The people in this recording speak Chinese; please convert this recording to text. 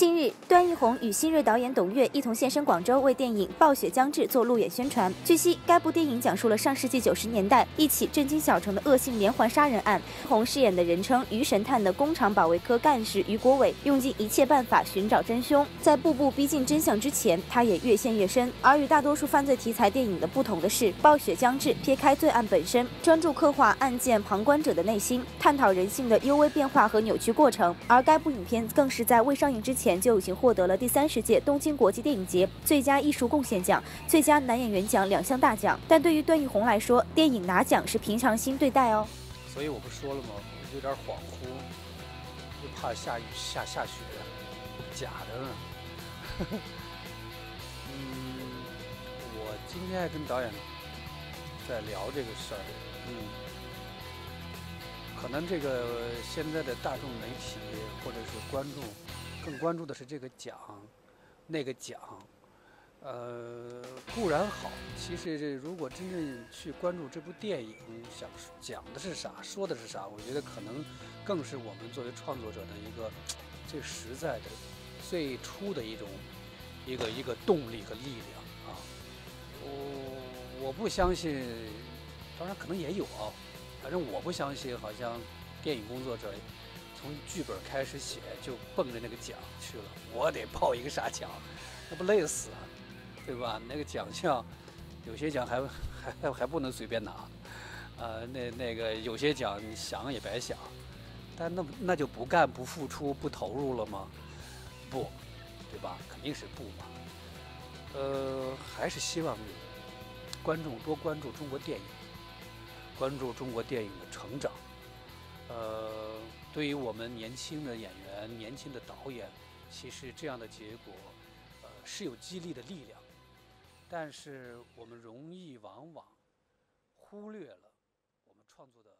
近日，段奕宏与新锐导演董越一同现身广州，为电影《暴雪将至》做路演宣传。据悉，该部电影讲述了上世纪九十年代一起震惊小城的恶性连环杀人案。宏饰演的人称“鱼神探”的工厂保卫科干事于国伟，用尽一切办法寻找真凶。在步步逼近真相之前，他也越陷越深。而与大多数犯罪题材电影的不同的是，《暴雪将至》撇开罪案本身，专注刻画案件旁观者的内心，探讨人性的幽微变化和扭曲过程。而该部影片更是在未上映之前。就已经获得了第三十届东京国际电影节最佳艺术贡献奖、最佳男演员奖两项大奖。但对于段奕宏来说，电影拿奖是平常心对待哦。所以我不说了吗？我有点恍惚，又怕下雨下下雪，假的呢。嗯，我今天还跟导演在聊这个事儿。嗯，可能这个现在的大众媒体或者是观众。更关注的是这个奖，那个奖，呃，固然好。其实这如果真正去关注这部电影，想讲的是啥，说的是啥，我觉得可能更是我们作为创作者的一个最实在的、最初的一种一个一个动力和力量啊。我我不相信，当然可能也有啊，反正我不相信，好像电影工作者。从剧本开始写就奔着那个奖去了，我得报一个啥奖？那不累死啊，对吧？那个奖项，有些奖还还还不能随便拿，呃，那那个有些奖你想也白想，但那那就不干不付出不投入了吗？不，对吧？肯定是不嘛。呃，还是希望观众多关注中国电影，关注中国电影的成长。呃，对于我们年轻的演员、年轻的导演，其实这样的结果，呃，是有激励的力量。但是我们容易往往忽略了我们创作的。